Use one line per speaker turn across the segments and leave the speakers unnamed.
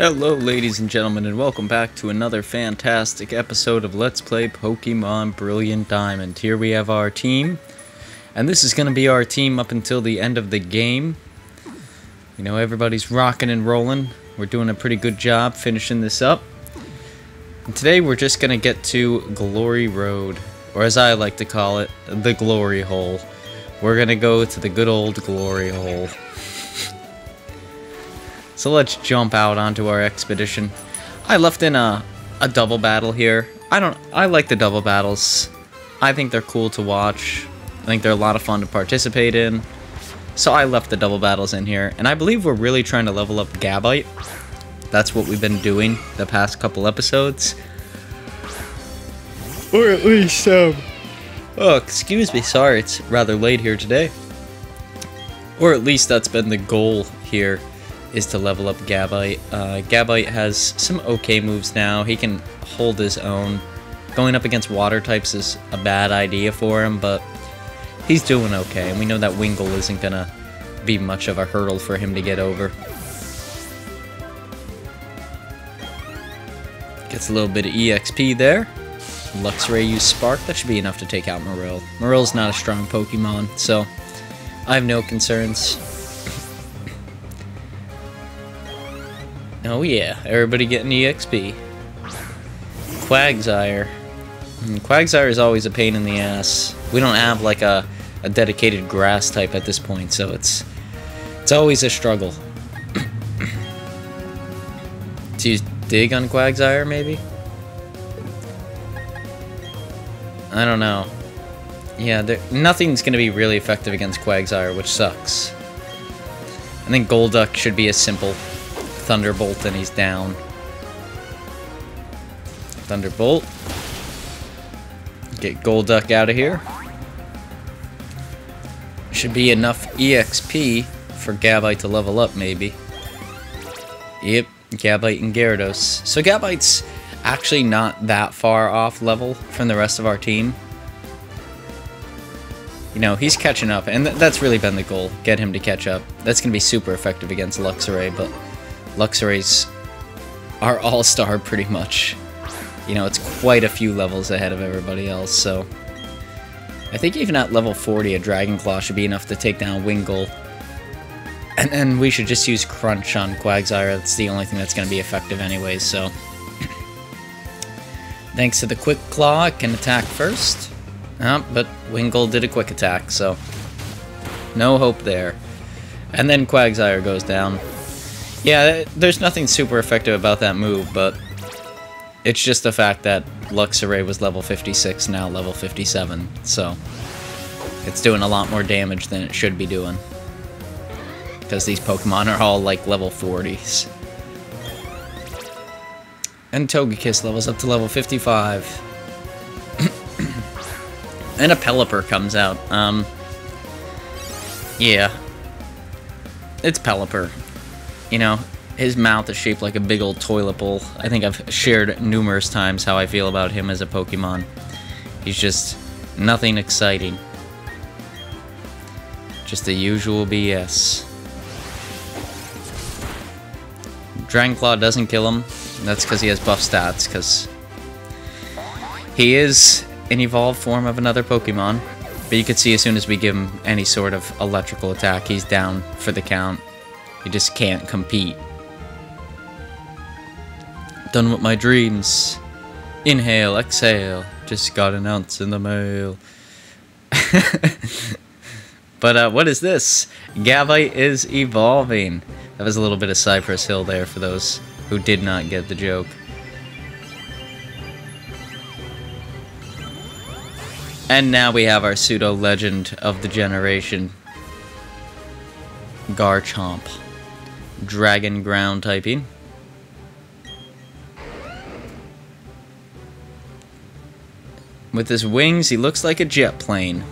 Hello, ladies and gentlemen, and welcome back to another fantastic episode of Let's Play Pokemon Brilliant Diamond. Here we have our team, and this is going to be our team up until the end of the game. You know, everybody's rocking and rolling. We're doing a pretty good job finishing this up. And today we're just going to get to Glory Road, or as I like to call it, the Glory Hole. We're going to go to the good old Glory Hole. So let's jump out onto our expedition. I left in a, a double battle here. I don't I like the double battles. I think they're cool to watch. I think they're a lot of fun to participate in. So I left the double battles in here. And I believe we're really trying to level up Gabite. That's what we've been doing the past couple episodes. Or at least, um... Oh, excuse me, sorry, it's rather late here today. Or at least that's been the goal here is to level up Gabite. Uh, Gabite has some okay moves now. He can hold his own. Going up against water types is a bad idea for him, but he's doing okay. And we know that Wingull isn't going to be much of a hurdle for him to get over. Gets a little bit of EXP there. Luxray used Spark. That should be enough to take out Marill. Marill's not a strong Pokemon, so I have no concerns. Oh yeah, everybody getting EXP. Quagsire. Hmm, Quagsire is always a pain in the ass. We don't have like a, a dedicated grass type at this point, so it's it's always a struggle. to use dig on Quagsire, maybe? I don't know. Yeah, there, nothing's going to be really effective against Quagsire, which sucks. I think Golduck should be a simple Thunderbolt and he's down. Thunderbolt. Get Golduck out of here. Should be enough EXP for Gabite to level up, maybe. Yep, Gabite and Gyarados. So Gabite's actually not that far off level from the rest of our team. You know, he's catching up, and th that's really been the goal, get him to catch up. That's going to be super effective against Luxray, but Luxray's are all-star pretty much. You know, it's quite a few levels ahead of everybody else, so... I think even at level 40, a Dragon Claw should be enough to take down Wingull. And then we should just use Crunch on Quagsire, that's the only thing that's going to be effective anyways, so... Thanks to the Quick Claw, can attack first. Oh, but Wingull did a quick attack, so... No hope there. And then Quagsire goes down. Yeah, there's nothing super effective about that move, but it's just the fact that Luxray was level 56, now level 57, so it's doing a lot more damage than it should be doing. Because these Pokemon are all like level 40s. And Togekiss levels up to level 55. and a Pelipper comes out. Um, yeah. It's Pelipper you know, his mouth is shaped like a big old toilet bowl. I think I've shared numerous times how I feel about him as a Pokemon. He's just nothing exciting. Just the usual BS. Dragon Claw doesn't kill him. That's because he has buff stats, because he is an evolved form of another Pokemon. But you can see as soon as we give him any sort of electrical attack, he's down for the count. You just can't compete. Done with my dreams. Inhale, exhale. Just got an ounce in the mail. but uh, what is this? Gabite is evolving. That was a little bit of Cypress Hill there for those who did not get the joke. And now we have our pseudo-legend of the generation. Garchomp dragon ground typing. With his wings, he looks like a jet plane.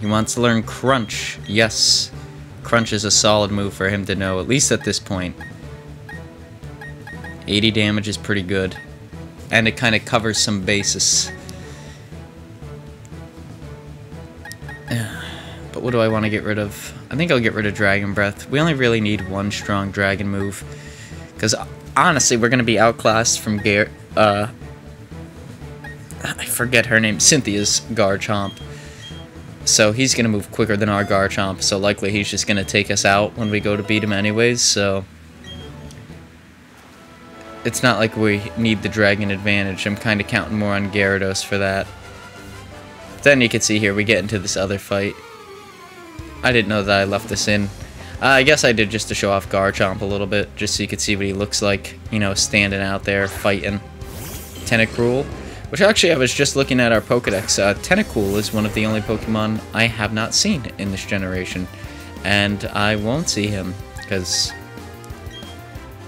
He wants to learn Crunch. Yes, Crunch is a solid move for him to know, at least at this point. 80 damage is pretty good. And it kind of covers some bases. What do I want to get rid of? I think I'll get rid of Dragon Breath. We only really need one strong dragon move. Because honestly, we're going to be outclassed from Gar uh, I forget her name, Cynthia's Garchomp. So he's going to move quicker than our Garchomp, so likely he's just going to take us out when we go to beat him anyways, so... It's not like we need the Dragon advantage. I'm kind of counting more on Gyarados for that. Then you can see here, we get into this other fight. I didn't know that I left this in. Uh, I guess I did just to show off Garchomp a little bit, just so you could see what he looks like, you know, standing out there, fighting. Tentacruel, which actually I was just looking at our Pokedex. Uh, Tentacool is one of the only Pokemon I have not seen in this generation, and I won't see him, because,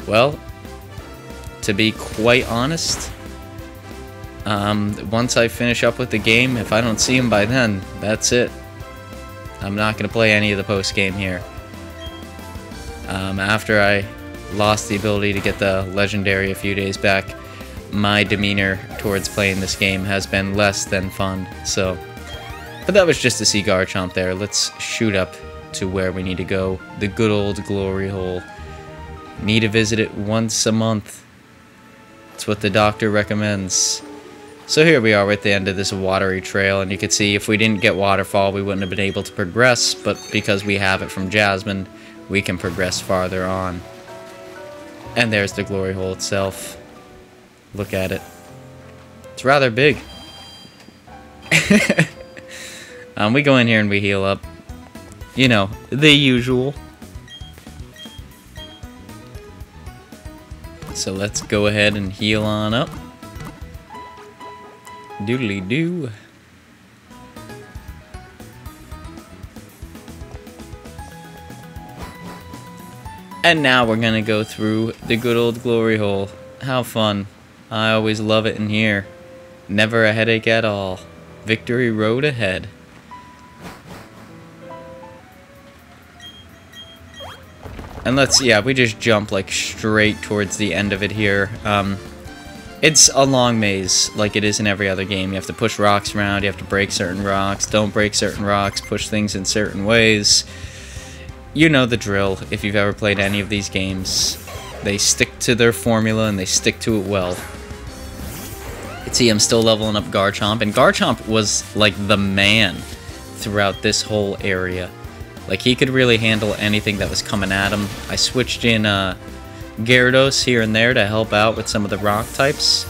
well, to be quite honest, um, once I finish up with the game, if I don't see him by then, that's it. I'm not going to play any of the post-game here. Um, after I lost the ability to get the Legendary a few days back, my demeanor towards playing this game has been less than fun, so... But that was just to see Garchomp there. Let's shoot up to where we need to go. The good old Glory Hole. Need to visit it once a month. It's what the doctor recommends. So here we are at the end of this watery trail, and you can see if we didn't get Waterfall, we wouldn't have been able to progress, but because we have it from Jasmine, we can progress farther on. And there's the Glory Hole itself. Look at it. It's rather big. um, we go in here and we heal up. You know, the usual. So let's go ahead and heal on up. Doodly doo. And now we're gonna go through the good old glory hole. How fun. I always love it in here. Never a headache at all. Victory road ahead. And let's, yeah, we just jump like straight towards the end of it here. Um, it's a long maze, like it is in every other game. You have to push rocks around, you have to break certain rocks, don't break certain rocks, push things in certain ways. You know the drill if you've ever played any of these games. They stick to their formula and they stick to it well can see I'm still leveling up Garchomp, and Garchomp was like the man throughout this whole area. Like he could really handle anything that was coming at him. I switched in uh, Gyarados here and there to help out with some of the rock types.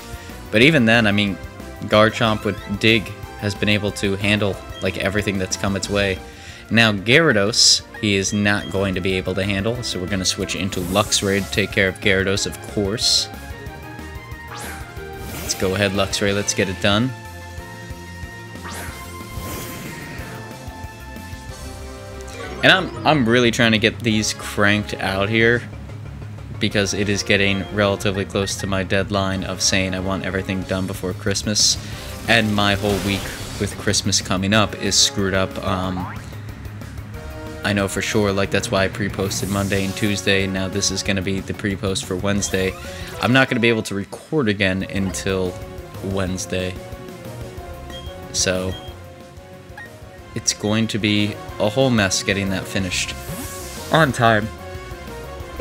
But even then, I mean, Garchomp with Dig has been able to handle like everything that's come its way. Now Gyarados, he is not going to be able to handle, so we're going to switch into Luxray to take care of Gyarados, of course. Let's go ahead, Luxray. Let's get it done. And I'm, I'm really trying to get these cranked out here because it is getting relatively close to my deadline of saying I want everything done before Christmas. And my whole week with Christmas coming up is screwed up. Um, I know for sure, like that's why I pre-posted Monday and Tuesday. Now this is going to be the pre-post for Wednesday. I'm not going to be able to record again until Wednesday. So it's going to be a whole mess getting that finished on time.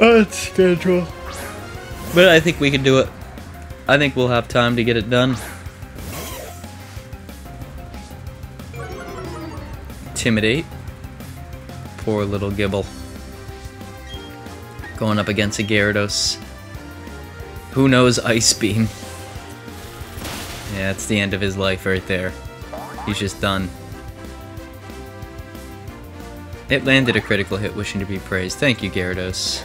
On schedule. But I think we can do it. I think we'll have time to get it done. Intimidate. Poor little Gible. Going up against a Gyarados. Who knows Ice Beam? Yeah, it's the end of his life right there. He's just done. It landed a critical hit, wishing to be praised. Thank you, Gyarados.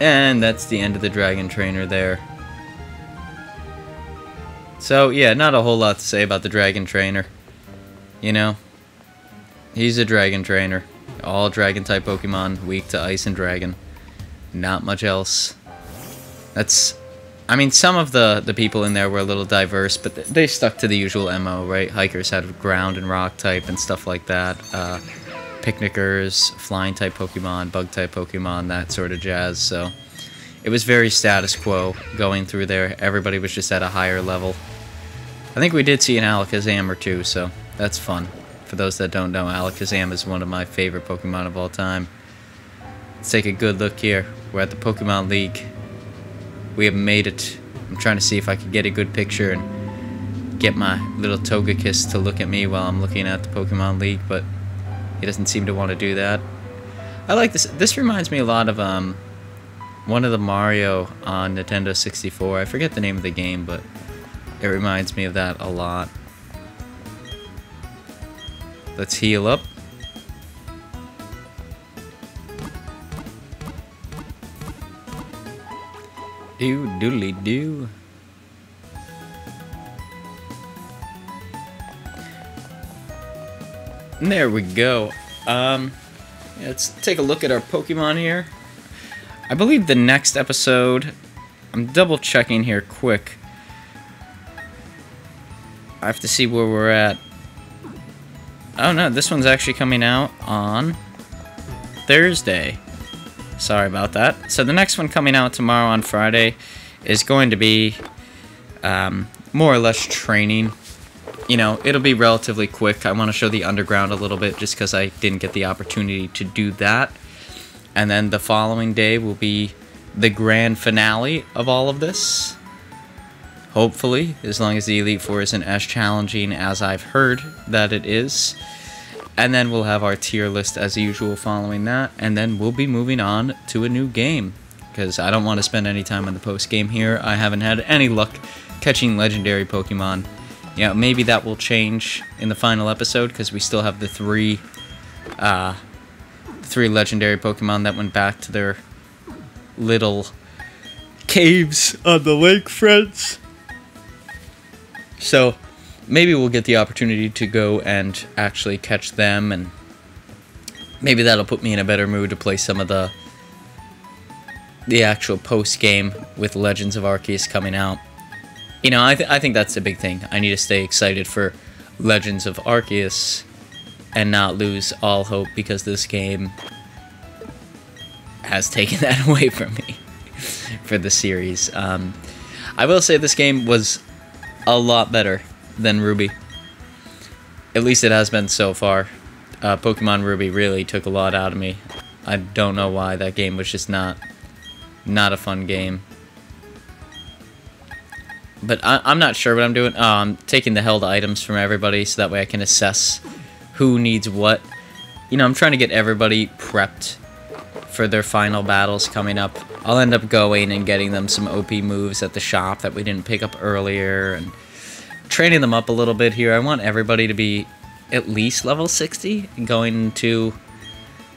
And that's the end of the Dragon Trainer there. So, yeah, not a whole lot to say about the Dragon Trainer. You know? He's a Dragon Trainer. All Dragon-type Pokemon, weak to Ice and Dragon. Not much else. That's... I mean, some of the, the people in there were a little diverse, but they stuck to the usual MO, right? Hikers had ground and rock type and stuff like that. Uh, picnickers, flying type Pokemon, bug type Pokemon, that sort of jazz, so... It was very status quo going through there. Everybody was just at a higher level. I think we did see an Alakazam or two, so that's fun. For those that don't know, Alakazam is one of my favorite Pokemon of all time. Let's take a good look here. We're at the Pokemon League. We have made it. I'm trying to see if I can get a good picture and get my little Togekiss to look at me while I'm looking at the Pokemon League, but he doesn't seem to want to do that. I like this. This reminds me a lot of um, one of the Mario on Nintendo 64. I forget the name of the game, but it reminds me of that a lot. Let's heal up. Do doodly do. There we go. Um, let's take a look at our Pokemon here. I believe the next episode, I'm double checking here quick. I have to see where we're at. Oh no, this one's actually coming out on Thursday. Sorry about that. So the next one coming out tomorrow on Friday is going to be um, more or less training. You know, it'll be relatively quick. I want to show the underground a little bit just because I didn't get the opportunity to do that. And then the following day will be the grand finale of all of this. Hopefully, as long as the Elite Four isn't as challenging as I've heard that it is. And then we'll have our tier list as usual following that. And then we'll be moving on to a new game. Because I don't want to spend any time on the post game here. I haven't had any luck catching legendary Pokemon. You know, maybe that will change in the final episode because we still have the three, uh, three legendary Pokemon that went back to their little caves on the lake friends. So maybe we'll get the opportunity to go and actually catch them and maybe that'll put me in a better mood to play some of the the actual post game with Legends of Arceus coming out. You know, I, th I think that's a big thing. I need to stay excited for Legends of Arceus and not lose all hope because this game has taken that away from me for the series. Um, I will say this game was a lot better than Ruby. At least it has been so far. Uh, Pokemon Ruby really took a lot out of me. I don't know why that game was just not not a fun game. But I, am not sure what I'm doing. Oh, I'm taking the held items from everybody so that way I can assess who needs what. You know, I'm trying to get everybody prepped for their final battles coming up. I'll end up going and getting them some OP moves at the shop that we didn't pick up earlier and training them up a little bit here. I want everybody to be at least level 60 going to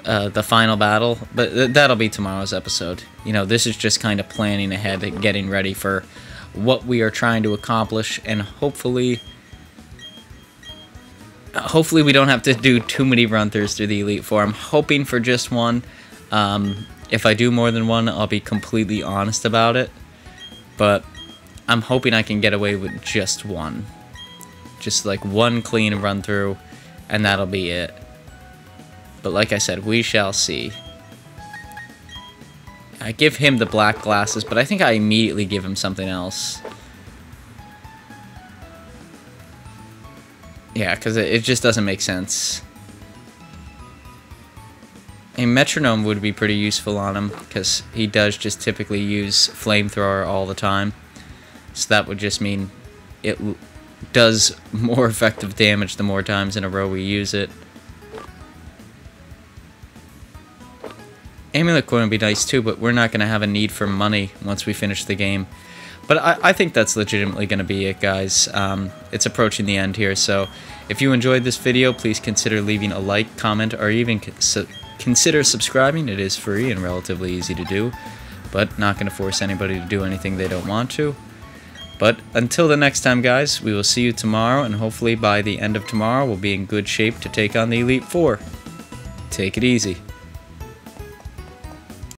uh, the final battle, but th that'll be tomorrow's episode. You know, this is just kind of planning ahead and getting ready for what we are trying to accomplish and hopefully hopefully we don't have to do too many run-throughs through the Elite Four. I'm hoping for just one. Um, if I do more than one, I'll be completely honest about it. But I'm hoping I can get away with just one. Just like one clean run through, and that'll be it. But like I said, we shall see. I give him the black glasses, but I think I immediately give him something else. Yeah, because it, it just doesn't make sense. A metronome would be pretty useful on him, because he does just typically use flamethrower all the time. So that would just mean it does more effective damage the more times in a row we use it. Amulet Coin would be nice too, but we're not going to have a need for money once we finish the game. But I, I think that's legitimately going to be it, guys. Um, it's approaching the end here, so if you enjoyed this video, please consider leaving a like, comment, or even consider subscribing. It is free and relatively easy to do, but not going to force anybody to do anything they don't want to. But until the next time, guys, we will see you tomorrow, and hopefully by the end of tomorrow, we'll be in good shape to take on the Elite Four. Take it easy.